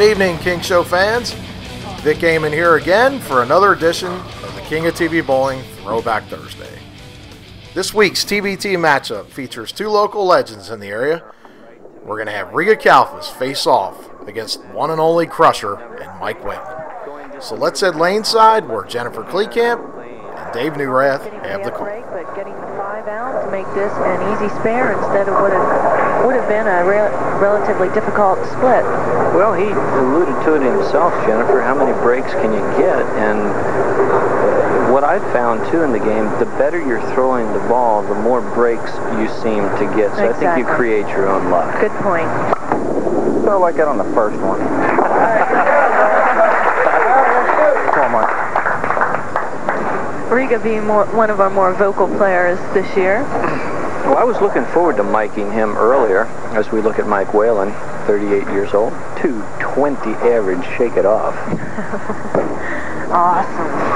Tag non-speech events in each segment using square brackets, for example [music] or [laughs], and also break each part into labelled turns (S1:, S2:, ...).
S1: Good evening, King Show fans. Vic Gaiman here again for another edition of the King of TV Bowling Throwback Thursday. This week's TBT matchup features two local legends in the area. We're going to have Riga Kalfas face off against one and only Crusher and Mike Whalin. So let's head laneside where Jennifer Kleekamp and Dave Newrath have the call.
S2: But getting five out to make this an easy spare instead of what it would have been a re relatively difficult split.
S3: Well, he alluded to it himself, Jennifer. How many breaks can you get? And what I've found too in the game, the better you're throwing the ball, the more breaks you seem to get. So
S2: Exactly.
S3: I think you create your own luck.
S2: Good point.
S4: Felt like that on the first one. Come on, Mike.
S2: Riga being more, one of our more vocal players this year.
S3: Well, I was looking forward to miking him earlier as we look at Mike Whalin, 38 years old, 220 average, shake it off. [laughs]
S2: Awesome.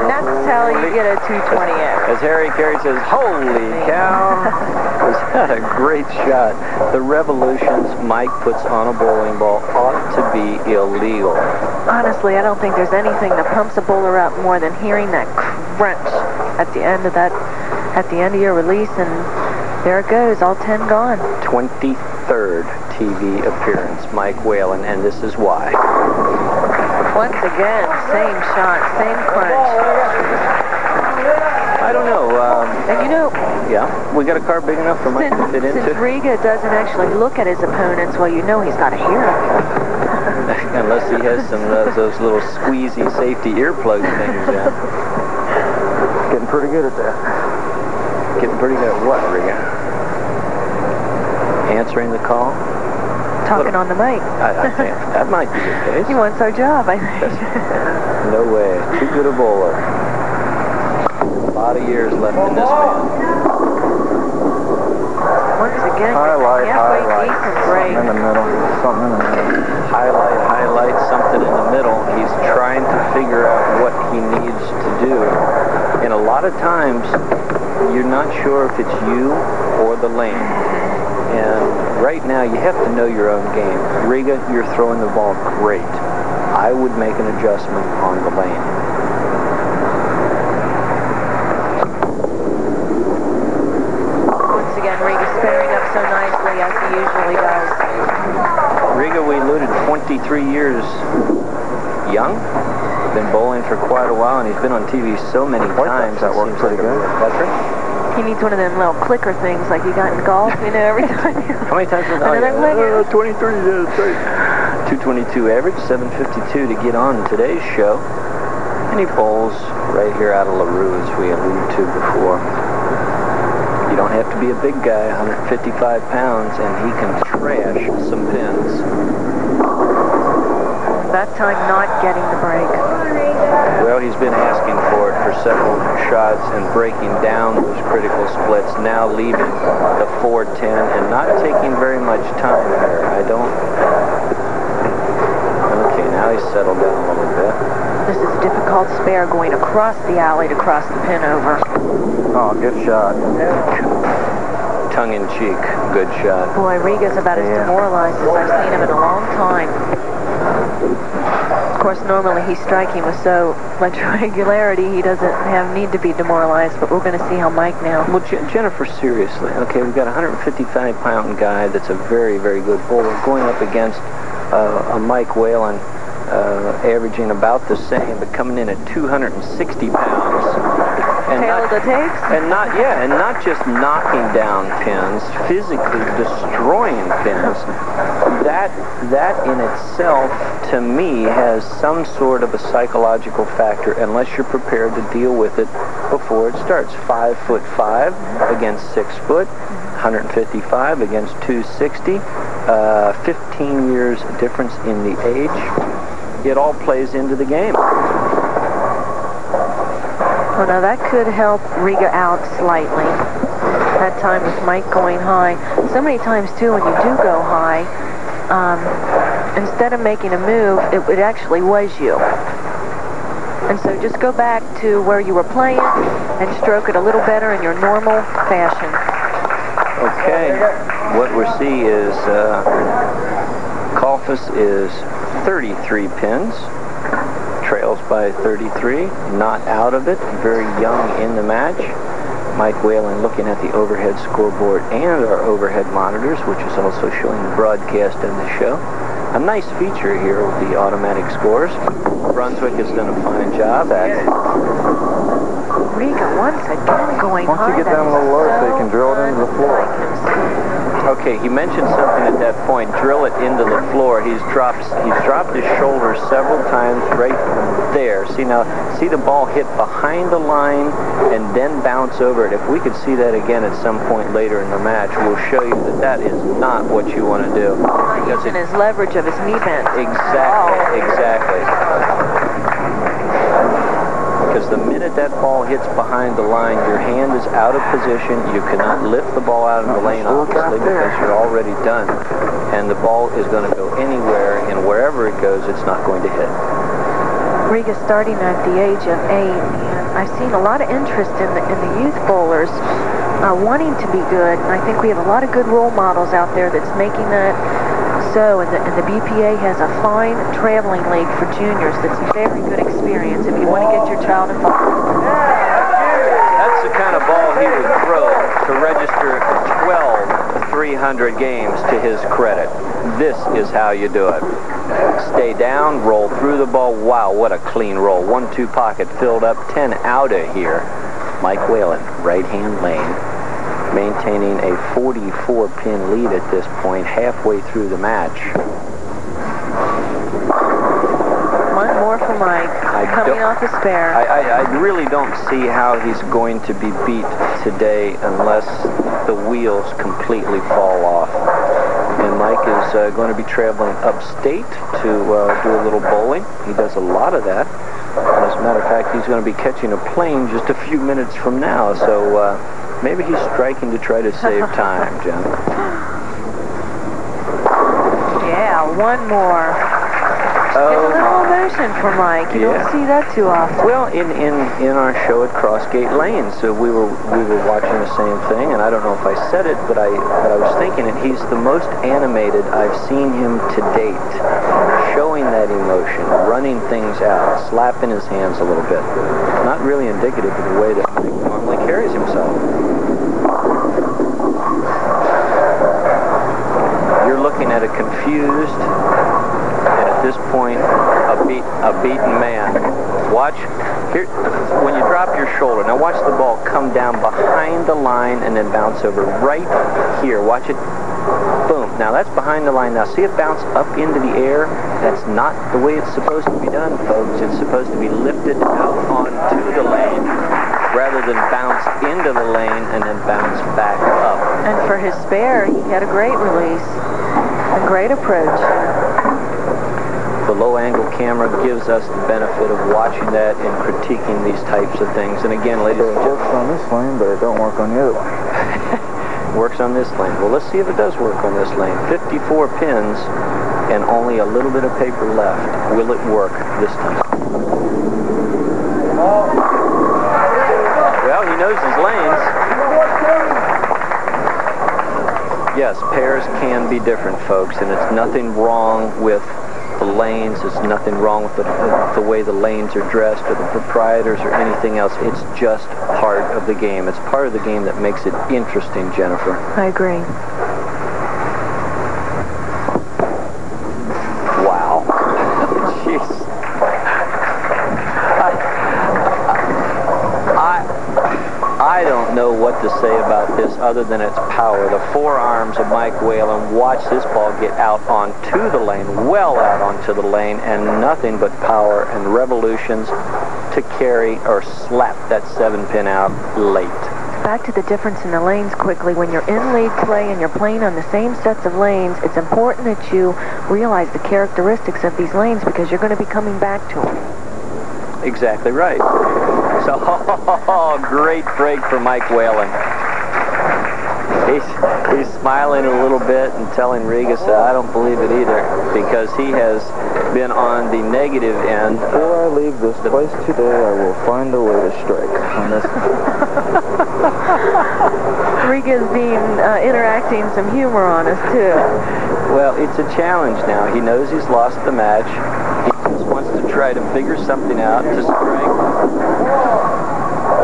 S2: And that's how you get a 220 average.
S3: As Harry Caray says, holy cow, [laughs] was that a great shot. The revolutions Mike puts on a bowling ball ought to be illegal.
S2: Honestly, I don't think there's anything that pumps a bowler up more than hearing that crunch at the end of that, at the end of your release, and there it goes, all 10 gone.
S3: 23rd TV appearance, Mike Whalin, and this is why.
S2: Once again, same shot, same crunch.
S3: I don't know, um,
S2: And you know,
S3: yeah, we got a car big enough for Mike
S2: since,
S3: to fit
S2: since
S3: into?
S2: Riga doesn't actually look at his opponents, well, you know he's got to hear them.
S3: Unless he has some of those little squeezy safety earplug things, yeah.
S4: Getting pretty good at that.
S3: Getting pretty good at what, Riga? Answering the call?
S2: Talking on the mic.
S3: I, I think that might be the case.
S2: He wants our job, I think. [laughs]
S3: No way. Too good a bowler. A lot of years left in this man.
S2: Once again,
S4: Highlight, highlight. Something in the middle. Something in the middle.
S3: Highlight, highlight, something in the middle. He's trying to figure out what he needs to do. And a lot of times, you're not sure if it's you or the lane. And right now, you have to know your own game. Riga, you're throwing the ball great. I would make an adjustment on the lane. 53 years young. Been bowling for quite a while, and he's been on TV so many times.
S4: That,
S3: works
S4: pretty
S3: like
S4: good.
S2: He needs one of them little clicker things like you got in golf, you know, every [laughs] time.
S3: How many times?
S2: Another
S3: oh,
S2: yeah.
S3: uh, 23, yeah, 222 average, 752 to get on today's show. And he bowls right here out of LaRue, as we alluded to before. You don't have to be a big guy, 155 pounds, and he can trash some pins.
S2: That time not getting the break.
S3: Well, he's been asking for it for several shots and breaking down those critical splits, now leaving the 410 and not taking very much time there. I don't... Okay, now he's settled down a little bit.
S2: This is a difficult spare going across the alley to cross the pin over.
S4: Oh, good shot.
S3: Tongue-in-cheek, good shot.
S2: Boy, Riga's about as
S4: Yeah.
S2: demoralized as I've seen him in a long time. Of course, normally he's striking with so much [laughs] regularity, he doesn't have need to be demoralized, but we're going to see how Mike now.
S3: Well, Je- Jennifer, seriously, okay, we've got a 155-pound guy that's a very, very good bowler going up against uh, a Mike Whalin uh, averaging about the same, but coming in at 260 pounds. And not-
S2: of the tapes?
S3: And not, yeah, and not just knocking down pins, physically destroying pins. That, that in itself, to me, has some sort of a psychological factor, unless you're prepared to deal with it before it starts. Five foot five against six foot, 155 against 260, uh, 15 years difference in the age. It all plays into the game.
S2: Oh, now that could help Riga out slightly. That time with Mike going high. So many times, too, when you do go high, um, instead of making a move, it, it actually was you. And so just go back to where you were playing and stroke it a little better in your normal fashion.
S3: Okay, what we see is uh, Kalfas is 33 pins, by 33, not out of it, very young in the match. Mike Whalin looking at the overhead scoreboard and our overhead monitors, which is also showing the broadcast of the show. A nice feature here with the automatic scores. Brunswick has done a fine job at
S2: Riga once again going
S4: Once you get down a little low, so you can drill it into the floor.
S2: I can see.
S3: Okay, he mentioned something at that point. Drill it into the floor. He's dropped he's dropped his shoulder several times right there. See now, see the ball hit behind the line and then bounce over it. If we could see that again at some point later in the match, we'll show you that that is not what you want to do. Because
S2: Using
S3: it,
S2: his leverage of his knee bend.
S3: exactly, oh. exactly. Because the minute that ball hits behind the line, your hand is out of position. You cannot lift the ball out of the lane, obviously, because you're already done. And the ball is going to go anywhere, and wherever it goes, it's not going to hit.
S2: Riga starting at the age of eight, and I've seen a lot of interest in the, in the youth bowlers uh, wanting to be good, and I think we have a lot of good role models out there that's making that so, and the, and the BPA has a fine traveling league for juniors that's a very good experience if you want to get your child involved.
S3: That's the kind of ball he would throw to register 12 300 games to his credit. This is how you do it. Stay down, roll through the ball. Wow, what a clean roll. One-two pocket filled up, 10 out of here. Mike Whalin, right-hand lane, maintaining a 44-pin lead at this point, halfway through the match.
S2: One more for Mike,
S3: I
S2: coming off a spare.
S3: I, I, I really don't see how he's going to be beat today unless the wheels completely fall off. And Mike is uh, going to be traveling upstate to uh, do a little bowling. He does a lot of that. As a matter of fact, he's going to be catching a plane just a few minutes from now. So uh, maybe he's striking to try to save time, Jen.
S2: yeah, one more.
S3: Oh,
S2: for Mike. You
S3: Yeah.
S2: don't see that too often.
S3: Well, in, in, in our show at Crossgate Lane, so we were we were watching the same thing, and I don't know if I said it, but I but I was thinking it. He's the most animated I've seen him to date, showing that emotion, running things out, slapping his hands a little bit. Not really indicative of the way that Mike normally carries himself. You're looking at a confused and at this point, beat, a beaten man. Watch here when you drop your shoulder. Now watch the ball come down behind the line and then bounce over right here. Watch it. Boom. Now that's behind the line. Now see it bounce up into the air. That's not the way it's supposed to be done, folks. It's supposed to be lifted out onto the lane rather than bounce into the lane and then bounce back up.
S2: And for his spare, he had a great release, a great approach.
S3: The low angle camera gives us the benefit of watching that and critiquing these types of things. And again, ladies and
S4: it works on this lane, but it don't work on the other one. [laughs]
S3: works on this lane. Well, let's see if it does work on this lane. 54 pins and only a little bit of paper left. Will it work this time? Well, he knows his lanes. Yes, pairs can be different, folks, and it's nothing wrong with the lanes. There's nothing wrong with the, the way the lanes are dressed or the proprietors or anything else. It's just part of the game. It's part of the game that makes it interesting, Jennifer.
S2: I agree.
S3: Wow. Jeez. I, I, I don't know what to say about this other than its power. The forearms of Mike Whalin. Watch this ball get out onto the lane, well out onto the lane, and nothing but power and revolutions to carry or slap that seven pin out late.
S2: Back to the difference in the lanes quickly. When you're in league play and you're playing on the same sets of lanes, it's important that you realize the characteristics of these lanes because you're going to be coming back to them.
S3: Exactly right. So, [laughs] great break for Mike Whalin. He's, he's smiling a little bit and telling Rigas that I don't believe it either because he has been on the negative end.
S4: Before I leave this place today, I will find a way to strike on this. [laughs]
S2: Riga's being uh, interacting some humor on us too.
S3: Well, it's a challenge now. He knows he's lost the match. He just wants to try to figure something out to strike.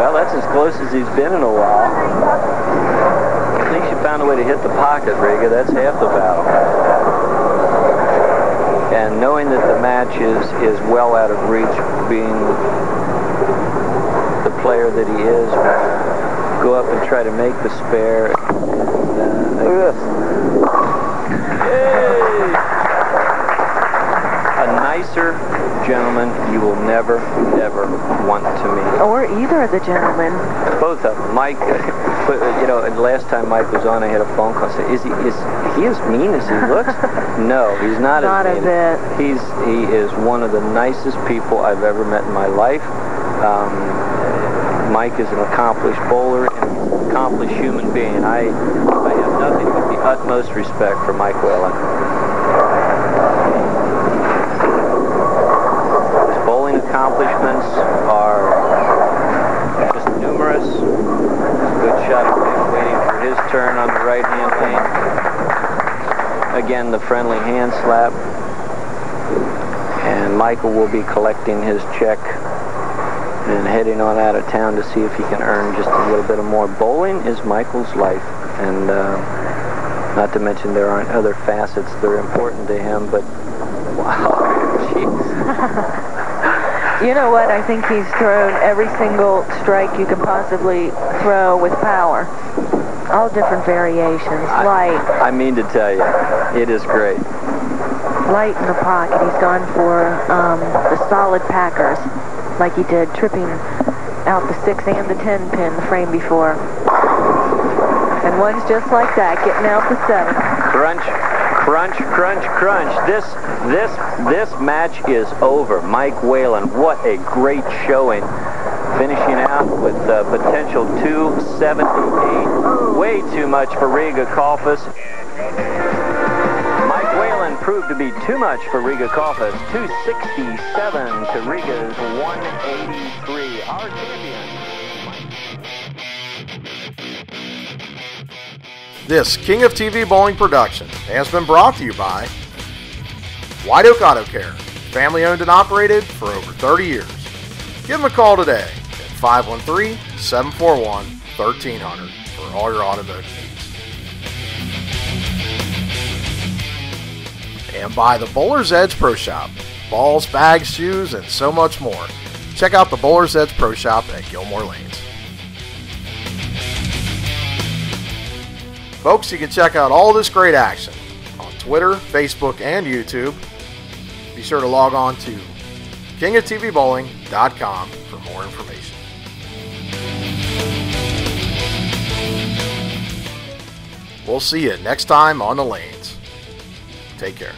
S3: Well, that's as close as he's been in a while. At least you found a way to hit the pocket, Riga. That's half the battle. And knowing that the match is, is well out of reach, being the player that he is, go up and try to make the spare. And, uh,
S4: Look at this.
S3: Yay! A nicer gentleman you will never, ever want to meet.
S2: Or either of the gentlemen.
S3: Both of them. Mike, [laughs] uh, you know, and last time Mike was on, I had a phone call. I said, is he, is he as mean as he [laughs] looks? no, he's not,
S2: Not a
S3: as mean.
S2: bit.
S3: He's, he is one of the nicest people I've ever met in my life. Um, Mike is an accomplished bowler and an accomplished human being. I, I have nothing but the utmost respect for Mike Whalin. Accomplishments are just numerous. Good shot waiting for his turn on the right hand lane. Again, the friendly hand slap. And Michael will be collecting his check and heading on out of town to see if he can earn just a little bit of more. Bowling is Michael's life, and uh, not to mention there aren't other facets that are important to him, but [laughs] wow, jeez. [laughs]
S2: You know what? I think he's thrown every single strike you can possibly throw with power. All different variations. Light,
S3: I mean to tell you, it is great.
S2: light in the pocket. He's gone for um, the solid packers, like he did, tripping out the six and the ten pin the frame before. And one's just like that, getting out the seven.
S3: Crunch, crunch, crunch, crunch. This, this, this match is over. Mike Whalin, what a great showing. Finishing out with uh, potential 278. Way too much for Riga Kalfas. Mike Whalin proved to be too much for Riga Kalfas. 267 to Riga's 183. Our champion.
S1: This King of TV Bowling production has been brought to you by White Oak Auto Care, family owned and operated for over 30 years. Give them a call today at 513 741 1300 for all your automotive needs. And by the Bowler's Edge Pro Shop, balls, bags, shoes, and so much more. Check out the Bowler's Edge Pro Shop at Gilmore Lanes. Folks, you can check out all this great action on Twitter, Facebook, and YouTube. Be sure to log on to kingoftvbowling.com for more information. We'll see you next time on the lanes. Take care.